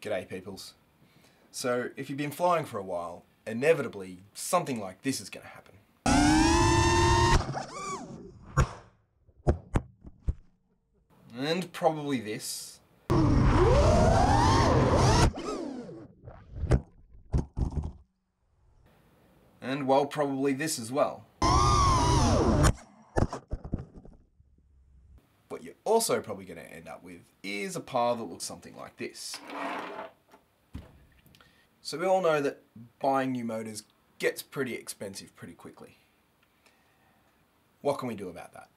G'day peoples. So if you've been flying for a while, inevitably something like this is going to happen. And probably this. And well, probably this as well. What you're also probably going to end up with is a pile that looks something like this. So we all know that buying new motors gets pretty expensive pretty quickly. What can we do about that?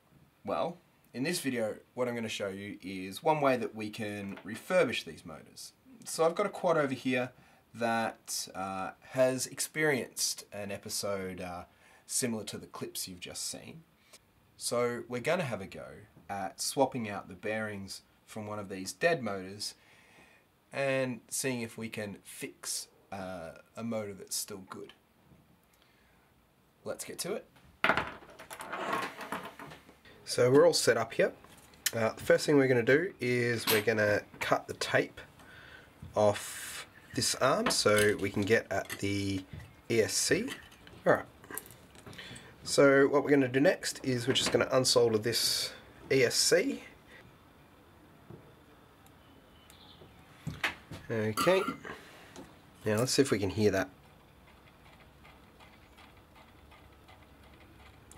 Well, in this video, what I'm going to show you is one way that we can refurbish these motors. So I've got a quad over here that uh, has experienced an episode uh, similar to the clips you've just seen. So we're going to have a go at swapping out the bearings from one of these dead motors and seeing if we can fix uh, a motor that's still good. Let's get to it. So we're all set up here. Uh, the first thing we're going to do is we're going to cut the tape off this arm so we can get at the ESC. Alright, so what we're going to do next is we're just going to unsolder this ESC. Okay, now let's see if we can hear that.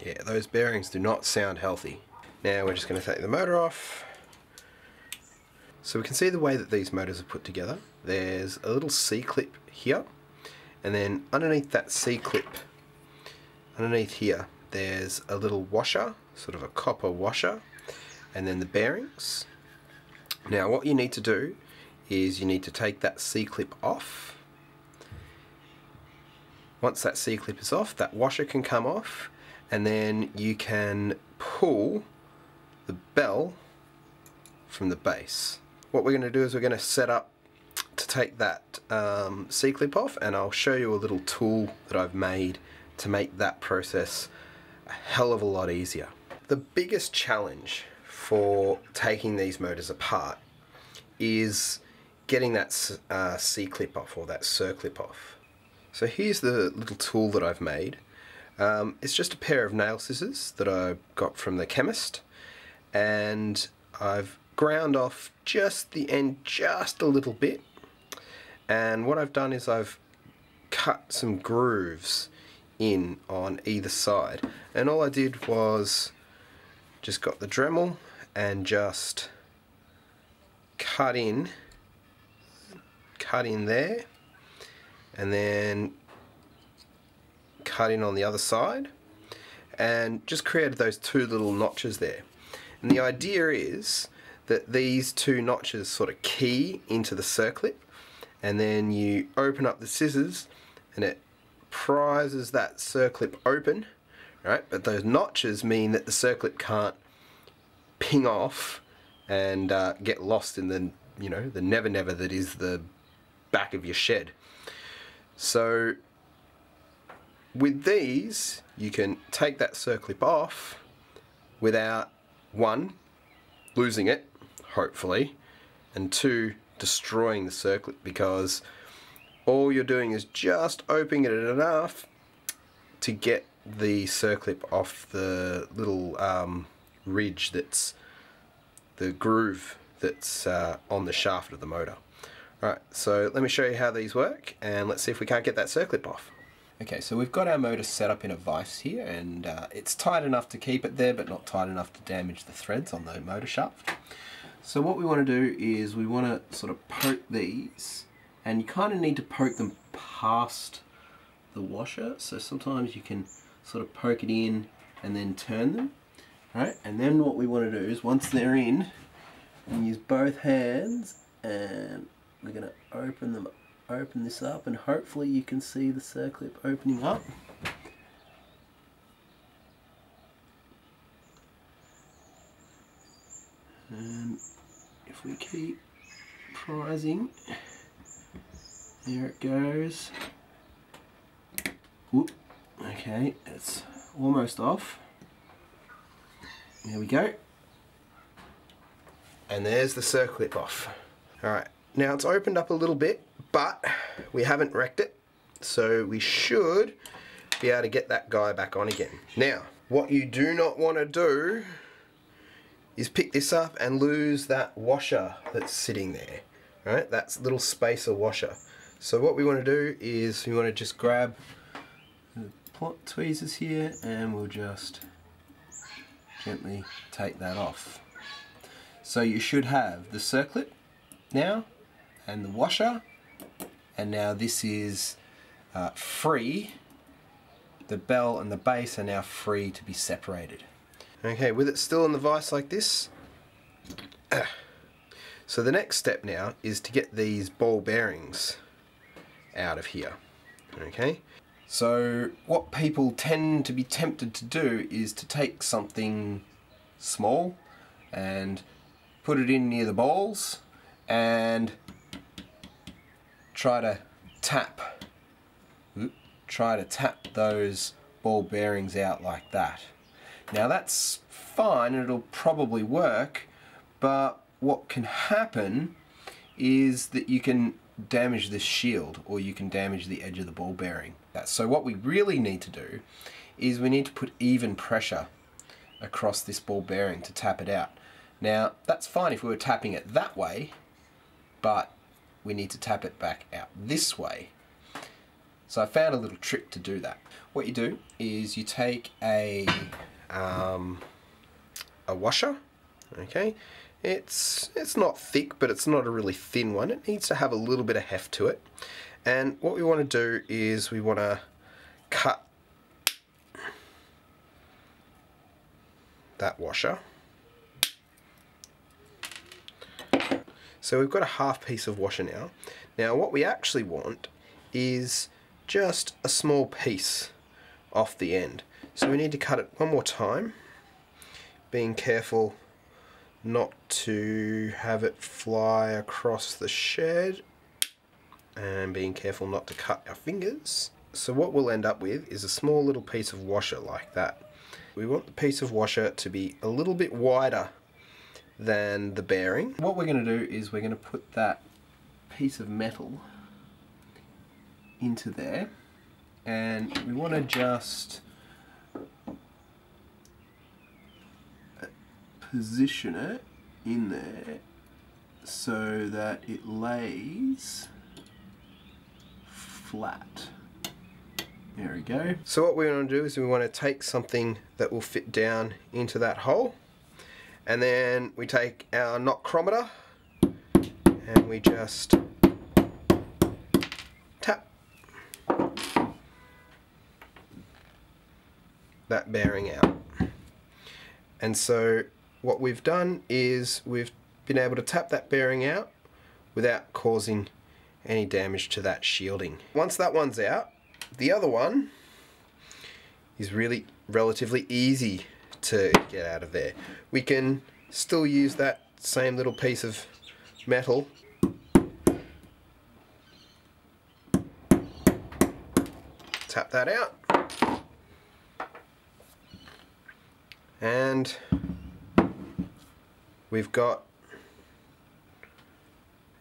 Yeah, those bearings do not sound healthy. Now we're just going to take the motor off. So we can see the way that these motors are put together. There's a little C-clip here, and then underneath that C-clip, underneath here, there's a little washer, sort of a copper washer, and then the bearings. Now what you need to do is you need to take that C-clip off once that C-clip is off, that washer can come off and then you can pull the bell from the base. What we're going to do is we're going to set up to take that um, C-clip off and I'll show you a little tool that I've made to make that process a hell of a lot easier. The biggest challenge for taking these motors apart is getting that uh, C-clip off or that circlip off. So here's the little tool that I've made. Um, it's just a pair of nail scissors that I got from the chemist and I've ground off just the end just a little bit and what I've done is I've cut some grooves in on either side and all I did was just got the Dremel and just cut in cut in there and then cut in on the other side and just created those two little notches there. And the idea is that these two notches sort of key into the circlip and then you open up the scissors and it prizes that circlip open right? But those notches mean that the circlip can't ping off and uh, get lost in the you know the never never that is the back of your shed. So with these, you can take that circlip off without, one, losing it, hopefully, and two, destroying the circlip because all you're doing is just opening it enough to get the circlip off the little um, ridge that's the groove that's uh, on the shaft of the motor. Alright, so let me show you how these work and let's see if we can't get that circlip off. Okay, so we've got our motor set up in a vise here and uh, it's tight enough to keep it there but not tight enough to damage the threads on the motor shaft. So what we want to do is we want to sort of poke these and you kind of need to poke them past the washer so sometimes you can sort of poke it in and then turn them right? And then what we want to do is once they're in use both hands and we're going to open them open this up and hopefully you can see the circlip opening up. And if we keep prizing there it goes. Whoop. Okay it's almost off there we go and there's the circlip off Alright, Now it's opened up a little bit, but we haven't wrecked it. So we should be able to get that guy back on again. Now, what you do not want to do is pick this up and lose that washer that's sitting there. Right, that's little spacer washer. So what we want to do is we want to just grab plot tweezers here and we'll just gently take that off. So you should have the circlip now and the washer and now this is uh, free. The bell and the base are now free to be separated. Okay, with it still in the vise like this. So the next step now is to get these ball bearings out of here. Okay, so what people tend to be tempted to do is to take something small and put it in near the balls and try to tap try to tap those ball bearings out like that. Now that's fine and it'll probably work but what can happen is that you can damage this shield or you can damage the edge of the ball bearing. So what we really need to do is we need to put even pressure across this ball bearing to tap it out. Now that's fine if we were tapping it that way but we need to tap it back out this way. So I found a little trick to do that. What you do is you take a um, a washer, okay, it's, it's not thick, but it's not a really thin one. It needs to have a little bit of heft to it. And what we want to do is we want to cut that washer. So we've got a half piece of washer now. Now what we actually want is just a small piece off the end. So we need to cut it one more time, being careful not to have it fly across the shed and being careful not to cut our fingers. So what we'll end up with is a small little piece of washer like that. We want the piece of washer to be a little bit wider than the bearing. What we're going to do is we're going to put that piece of metal into there and we want to just position it in there so that it lays flat. There we go. So what we want to do is we want to take something that will fit down into that hole and then we take our notchrometer and we just tap that bearing out. And so what we've done is we've been able to tap that bearing out without causing any damage to that shielding. Once that one's out, the other one is really relatively easy to get out of there. We can still use that same little piece of metal tap that out and we've got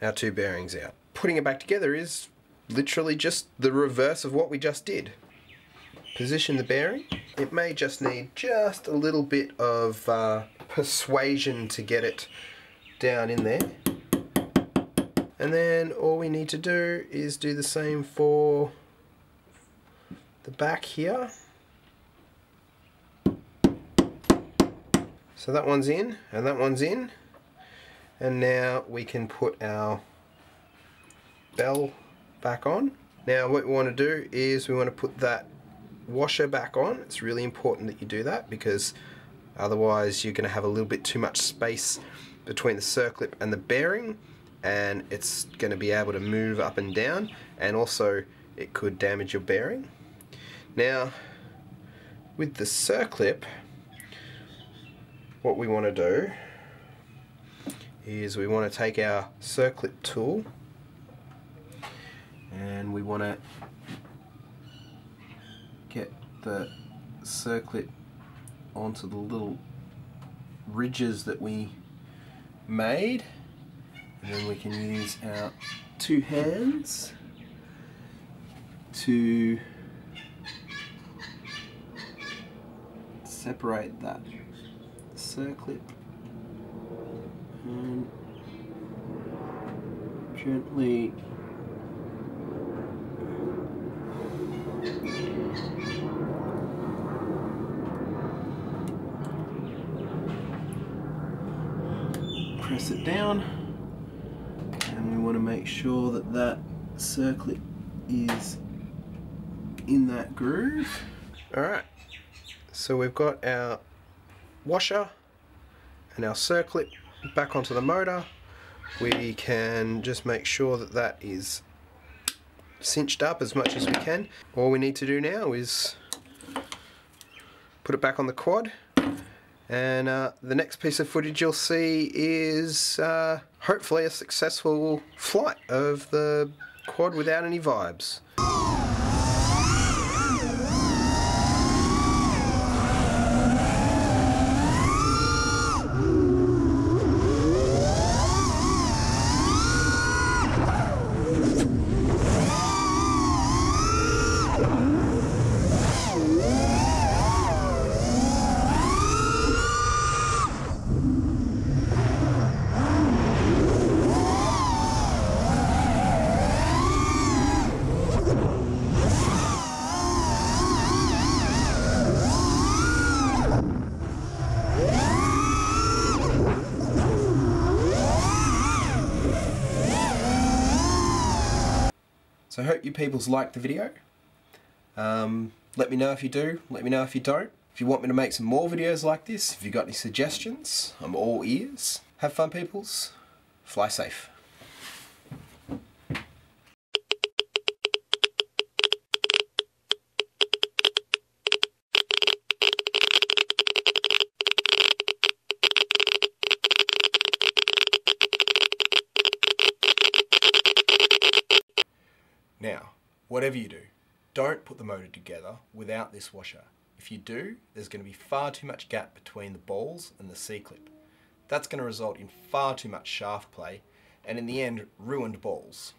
our two bearings out. Putting it back together is literally just the reverse of what we just did. Position the bearing. It may just need just a little bit of uh, persuasion to get it down in there. And then all we need to do is do the same for the back here. So that one's in and that one's in and now we can put our bell back on. Now what we want to do is we want to put that washer back on. It's really important that you do that because otherwise you're going to have a little bit too much space between the circlip and the bearing and it's going to be able to move up and down and also it could damage your bearing. Now with the circlip what we want to do is we want to take our circlip tool and we want to get the circlip onto the little ridges that we made. And then we can use our two hands to separate that circlip um, and gently press it down and we want to make sure that that circlip is in that groove. Alright, so we've got our washer and our circlip back onto the motor. We can just make sure that that is cinched up as much as we can. All we need to do now is put it back on the quad and uh, the next piece of footage you'll see is uh, hopefully a successful flight of the quad without any vibes. So I hope you peoples liked the video. Um, let me know if you do, let me know if you don't. If you want me to make some more videos like this, if you've got any suggestions, I'm all ears. Have fun peoples, fly safe. Now, whatever you do, don't put the motor together without this washer. If you do, there's going to be far too much gap between the balls and the C-clip. That's going to result in far too much shaft play and in the end, ruined balls.